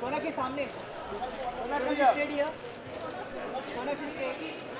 Sonakshi सामने. Here. Sonakshi straight.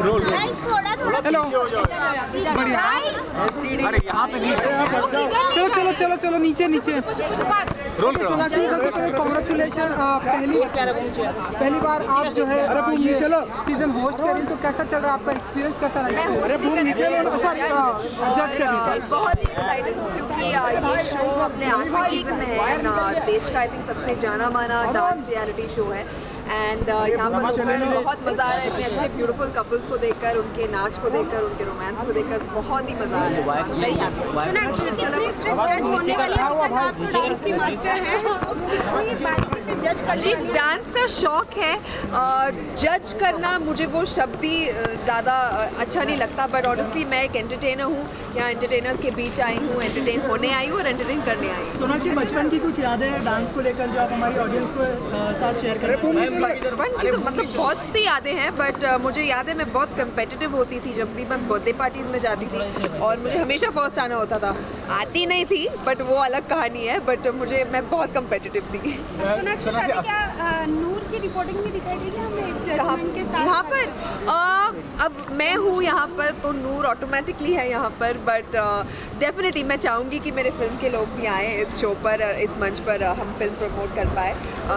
हो बढ़िया। अरे यहाँ पे नहीं चलो चलो चलो चलो नीचे नीचे रोल सोनाक्षी सबसे पहले कॉन्ग्रेचुलेशन पहली पहली बार आप जो है ये चलो सीज़न होस्ट करें तो कैसा चल रहा है आपका एक्सपीरियंस कैसा रहा अरे भूल नीचे सॉरी जज कर रही बहुत एक्साइटेड हूँ क्योंकि ये शो अपने आठवें सीज़न में है देश का आई थिंक सबसे जाना माना डांस रियलिटी शो है। एंड यहाँ पर बहुत मज़ा आ रहा है इतने अच्छे ब्यूटीफुल कपल्स को देखकर उनके नाच को देखकर उनके रोमांस को देखकर बहुत ही मज़ा आ रहा है वेरी हैप्पी सोनाक्षी कितनी स्ट्रिक्ट जज होने वाली है बिकॉज़ आप तो जी डांस का शौक है जज करना मुझे वो शब्द ही ज़्यादा अच्छा नहीं लगता बट ऑनेस्टली मैं एक एंटरटेनर हूँ यहाँ एंटरटेनर्स के बीच आई हूँ एंटरटेन होने आई हूँ और एंटरटेन करने आई हूँ। सोनाक्षी बचपन की कुछ यादें हैं डांस को लेकर जो आप हमारी ऑडियंस को साथ शेयर करें बचपन की तो मतलब बहुत सी यादें हैं बट मुझे याद है मैं बहुत कंपेटिटिव होती थी जब भी मैं बर्थडे पार्टीज़ में जाती थी और मुझे हमेशा फ़र्स्ट आना होता था। आती नहीं थी बट वो अलग कहानी है बट मुझे मैं बहुत कंपेटिटिव थी। सोनाक्षी शादी क्या नूर की रिपोर्टिंग में दिखाई गई कि हमें जजमेंट के साथ यहाँ पर अ, अब मैं हूँ यहाँ पर तो नूर ऑटोमेटिकली है यहाँ पर बट डेफिनेटली मैं चाहूँगी कि मेरे फ़िल्म के लोग भी आए इस शो पर इस मंच पर हम फ़िल्म प्रमोट कर पाए।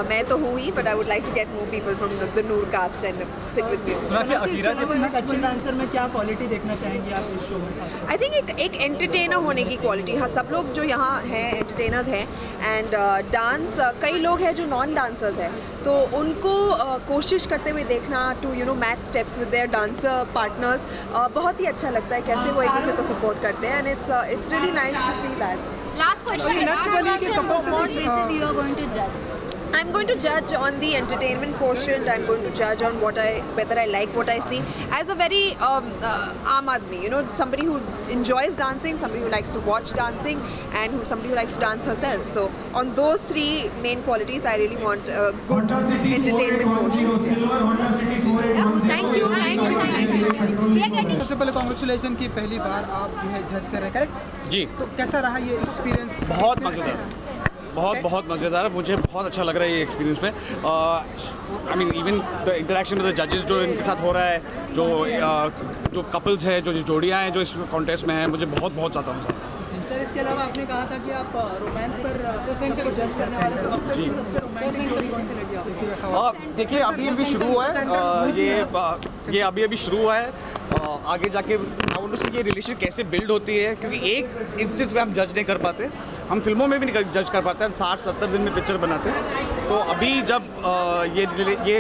मैं तो हूँ ही but I would like to get more people from the Noor cast and sit with me Sonakshi एक अच्छे डांसर में क्या क्वालिटी देखना चाहेंगे आप इस शो में आई थिंक एक एक एंटरटेनर होने की क्वालिटी हाँ सब लोग जो यहाँ हैं एंटरटेनर्स हैं एंड डांस कई लोग हैं जो नॉन डांसर्स हैं तो उनको uh, कोशिश करते हुए देखना to you know math steps with their dancer partners बहुत ही अच्छा लगता है कैसे वो एक दूसरे को सपोर्ट करते हैं and it's it's really nice to see that last question नच वाली के कपल से व्हाट कुछ, basis uh, you are going to जज I'm going to judge on the entertainment quotient. I'm going to judge on what I whether I like what I see as a very um, uh, aam aadmi, you know, somebody who enjoys dancing, somebody who likes to watch dancing, and who somebody who likes to dance herself. So on those three main qualities, I really want a good Honda City entertainment 4810 quotient. silver, Honda City 4810. Thank you, thank you, thank you. we are getting सबसे पहले congratulation की पहली बार आप जो है जज कर रहे हैं करेक्ट जी तो कैसा रहा ये एक्सपीरियंस बहुत मज़ेदार बहुत बहुत मज़ेदार मुझे बहुत अच्छा लग रहा है ये एक्सपीरियंस में। I mean even the interaction with the जजेस जो इनके साथ हो रहा है जो uh, जो कपल्स है जो जोड़ियाँ हैं जो इस कॉन्टेस्ट में हैं मुझे बहुत बहुत ज़्यादा मज़ा आता है। सर इसके अलावा आपने कहा था कि आप रोमांस पर जज करने वाले तो सी आ, देखिए अभी अभी शुरू हुआ है। आ, ये आ, ये अभी अभी शुरू हुआ है। आ, आगे जाके आई वांट टू ये रिलेशन कैसे बिल्ड होती है क्योंकि एक इंस्टेंस में हम जज नहीं कर पाते। हम फ़िल्मों में भी नहीं जज कर पाते हम साठ सत्तर दिन में पिक्चर बनाते। हैं तो अभी जब ये ये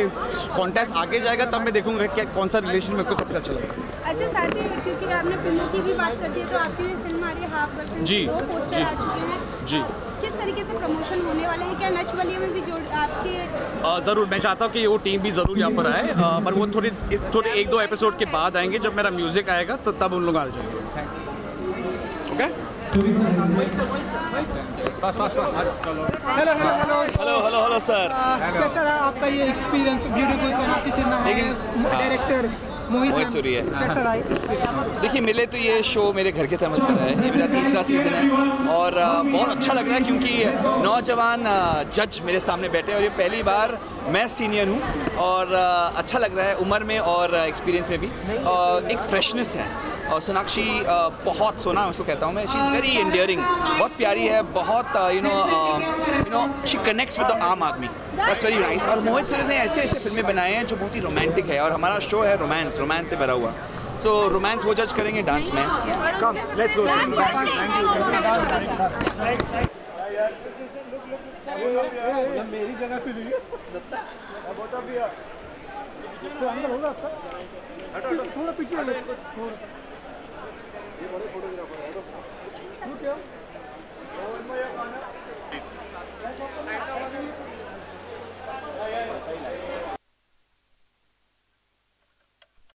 कॉन्टेस्ट आगे जाएगा तब मैं देखूँगा कि कौन सा रिलेशन मेरे को सबसे अच्छा लगता है। अच्छा साथ ही क्योंकि आपने फ़िल्मों की भी बात कर दी है तो आपकी भी फ़िल्म आ रही है हाफ़ गर्लफ्रेंड दो पोस्टर जी, आ चुके हैं। जी। तो किस तरीके से प्रमोशन होने वाले हैं? क्या नच वाली में भी ज़रूर मैं चाहता हूँ कि वो टीम भी ज़रूर यहाँ पर आए। आ, पर वो थोड़ी थोड़े एक दो एपिसोड के बाद आएँगे जब मेरा म्यूज़िक आएगा तो तब उन लोग आ जाएँगे। Okay hello hello hello hello hello hello sir कैसा रहा आपका ये experience beautiful Sonakshi Sinha director Mohit Suri है। देखिए मिले तो ये शो मेरे घर के थमस पर है। ये मेरा तीसरा सीज़न है। और बहुत अच्छा लग रहा है क्योंकि नौजवान जज मेरे सामने बैठे हैं और ये पहली बार मैं सीनियर हूँ। और अच्छा लग रहा है उम्र में और एक्सपीरियंस में भी। एक फ्रेशनेस है। सोनाक्षी बहुत सोना उसको कहता हूँ मैं। शी इज़ वेरी इंडियरिंग बहुत प्यारी है, बहुत you know you know she connects with the aam aadmi. That's very nice और मोहित सूर्य ने ऐसे ऐसे फ़िल्में बनाए हैं जो बहुत ही रोमांटिक है। और हमारा शो है रोमांस रोमांस से भरा हुआ। तो रोमांस वो जज करेंगे डांस में। कम लेट्स गो मेरी जगह पे थोड़ा पीछे Thank you.